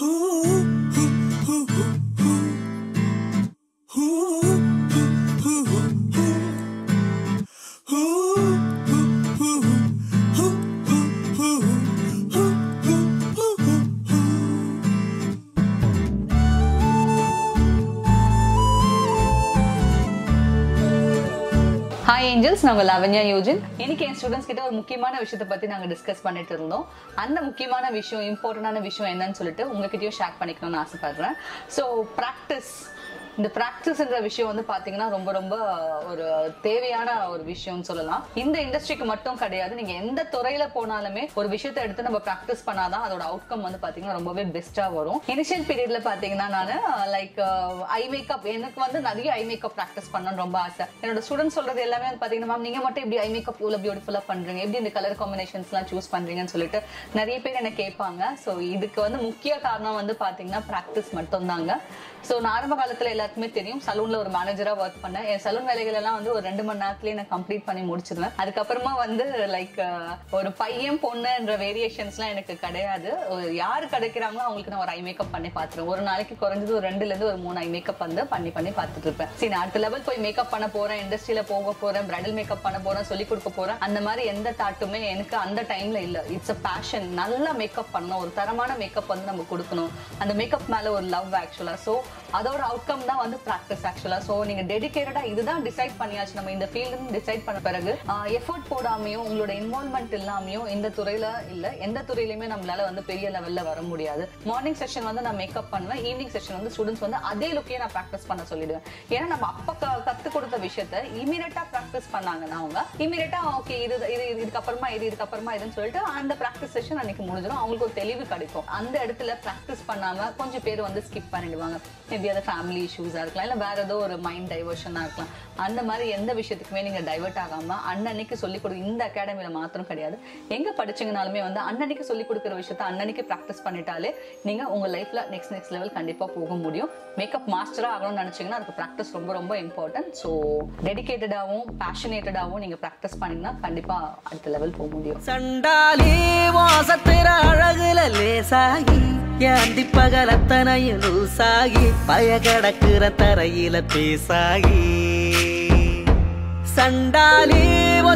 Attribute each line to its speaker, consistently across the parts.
Speaker 1: Ooh. Hi Angeles நாங்கள் லவன்யா யோஜின் இன்னைக்கு என் students கிட்ட ஒரு முக்கியமான விஷயத்தை பத்தி நாங்க டிஸ்கஸ் பண்ணிட்டு இருந்தோம். அந்த முக்கியமான விஷயம் இம்பார்ட்டன்டான விஷயம் என்னன்னு சொல்லிட்டு உங்ககிட்டயும் ஷேர் பண்ணிக்கணும்னு ஆசைப்படுறேன். ஸோ ப்ராக்டிஸ் இந்த ப்ராக்டிஸ்ன்ற விஷயம் வந்து பாத்தீங்கன்னா ரொம்ப ரொம்ப ஒரு தேவையான ஒரு விஷயம்னு சொல்லலாம். இந்த இண்டஸ்ட்ரிக்கு மட்டும் கிடையாது. நீங்க எந்த துறையில போனாலுமே ஒரு விஷயத்தை எடுத்து நம்ம ப்ராக்டிஸ் பண்ணாதான் அதோட அவுட்கம் வந்து பாத்தீங்கன்னா ரொம்பவே பெஸ்டா வரும். இனிஷியல் பீரியட்ல பாத்தீங்கன்னா நான் லைக் ஐ மேக்கப் எனக்கு வந்து நிறைய ஐ மேக்கப் ப்ராக்டிஸ் பண்ணணும்னு ரொம்ப ஆசை. என்னோட ஸ்டூடெண்ட் சொல்றது எல்லாமே வந்து பாத்தீங்கன்னா மேம் நீங்க மட்டும் இப்படி ஐ மேக்கப் இவ்வளவு பியூட்டிஃபுல்லா பண்றீங்க. எப்படி இந்த கலர் காம்பினேஷன்ஸ் எல்லாம் சூஸ் பண்றீங்கன்னு சொல்லிட்டு நிறைய பேர் என்ன கேட்பாங்க. ஸோ இதுக்கு வந்து முக்கிய காரணம் வந்து பாத்தீங்கன்னா ப்ராக்டிஸ் மட்டும் தாங்க ஸோ நான் ஆரம்ப காலத்தில் எல்லாருக்குமே தெரியும் சலூனில் ஒரு மேனேஜராக ஒர்க் பண்ணேன். என் சலூன் வேலைகள் எல்லாம் வந்து ஒரு ரெண்டு மணி நேரத்துலேயே நான் கம்ப்ளீட் பண்ணி முடிச்சிருவேன். அதுக்கப்புறமா வந்து லைக் ஒரு பையன் பொண்ணுன்ற வேரியேஷன்ஸ்லாம் எனக்கு கிடையாது. யார் கிடைக்கிறாங்களோ அவங்களுக்கு நான் ஒரு ஐ மேக்கப் பண்ணி பார்த்துருவேன். ஒரு நாளைக்கு குறைஞ்சது ஒரு ரெண்டுலேருந்து ஒரு மூணு ஐ மேக்கப் வந்து பண்ணி பண்ணி பார்த்துட்டு இருப்பேன். சரி நான் அடுத்த லெவல் போய் மேக்கப் பண்ண போகிறேன் இண்டஸ்ட்ரியில் போக போகிறேன் பிரைடல் மேக்கப் பண்ண போகிறேன் சொல்லி கொடுக்க போகிறேன் அந்த மாதிரி எந்த தாட்டுமே எனக்கு அந்த டைம்ல இல்ல. இட்ஸ் அ பேஷன் நல்லா மேக்கப் பண்ணணும். ஒரு தரமான மேக்கப் வந்து நம்ம கொடுக்கணும். அந்த மேக்கப் மேல ஒரு லவ் ஆக்சுவலா ஸோ அதோட அவுட்கம் தான் வந்து ப்ராக்டிஸ் ஆக்சுவலா ஸோ நீங்க டெடிக்கேட்டடா இதுதான் டிசைட் பண்ணியாச்சு. நம்ம இந்த ஃபீல்டு டிசைட் பண்ண பிறகு எஃபோர்ட் போடாமையும் உங்களோட இன்வால்மெண்ட் இல்லாமையும் இந்த துறையில இல்ல எந்த துறையிலுமே நம்மளால வந்து பெரிய லெவல்ல வர முடியாது. மார்னிங் செஷன் வந்து நான் மேக்கப் பண்ணுவேன். ஈவினிங் செஷன் வந்து ஸ்டூடெண்ட்ஸ் வந்து அதே லுக்கே நான் ப்ராக்டிஸ் பண்ண சொல்லிடுவேன். ஏன்னா நம்ம அப்ப கத்து கொடுத்த விஷயத்த இமீடியட்டா ப்ராக்டிஸ் பண்ணாங்கன்னா அவங்க இமீடியட்டா ஓகே இது இது இது- இதுக்கப்புறமா இது இதுக்கப்புறமா இதுன்னு சொல்லிட்டு அந்த ப்ராக்டிஸ் செஷன் அன்னைக்கு முடிஞ்சிடும். அவங்களுக்கு ஒரு தெளிவு கிடைக்கும். அந்த இடத்துல ப்ராக்டிஸ் பண்ணாம கொஞ்சம் பேர் வந்து ஸ்கிப் பண்ணிடுவாங்க. மேபி அது ஃபேமிலி இஷ்யூஸாக இருக்கலாம் இல்லை வேறு ஏதோ ஒரு மைண்ட் டைவர்ஷனாக இருக்கலாம். அந்த மாதிரி எந்த விஷயத்துக்குமே நீங்கள் டைவர்ட் ஆகாமல் அன்னன்னைக்கு சொல்லிக் கொடு இந்த அகாடமியில் மாத்திரம் கிடையாது. எங்கே படிச்சிங்கனாலுமே வந்து அன்னன்னைக்கு சொல்லிக் கொடுக்குற விஷயத்த அன்னன்னைக்கு ப்ராக்டிஸ் பண்ணிட்டாலே நீங்கள் உங்கள் லைஃப்பில் நெக்ஸ்ட் நெக்ஸ்ட் லெவல் கண்டிப்பாக போக முடியும். மேக்கப் மாஸ்டராக ஆகணும்னு நினச்சிங்கன்னா அதுக்கு ப்ராக்டிஸ் ரொம்ப ரொம்ப இம்பார்ட்டன்ட் ஸோ டெடிகேட்டடாகவும் பேஷனேட்டடாகவும் நீங்கள் ப்ராக்டிஸ் பண்ணீங்கன்னா கண்டிப்பாக அடுத்த லெவல் போக முடியும்.
Speaker 2: சண்டாலி வாசத்திர அழகுல லேசாகி ஏந்தி பகலத்தனையும் லூசாகி பய கிடக்குற தரையில பேசாகி. சண்டாலே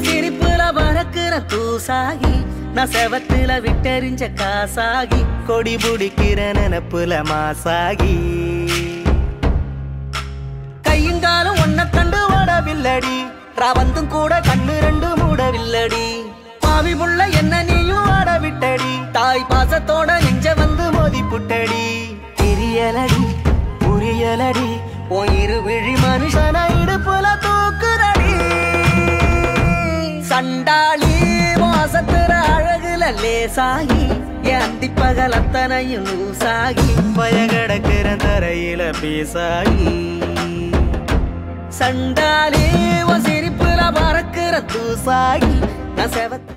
Speaker 2: சிரிப்புல பறக்குற தூசாகி நான் செவத்துல விட்டெறிஞ்ச காசாகி கொடி பிடிக்கிற நினப்புல மாசாகி. கையுங்காலும் ஒன்ன கண்டு ஓடவில்லடி ரவந்தும் கூட கண்ணு ரெண்டு மூடவில்லடி. பாவி முள்ள புட்டடி தெரியலடி புரியலடி உன் இரு விழி மனுஷன இடுப்புல தூக்குறடி. சண்டாளி மாசத்துற அழகுல லேசாகி என் பகல் அத்தனையும் லூசாகி பயகடக்கிற தரையில பேசாகி. சண்டாளி உன் சிரிப்புல பறக்கிற தூசாகி நான் செவத்து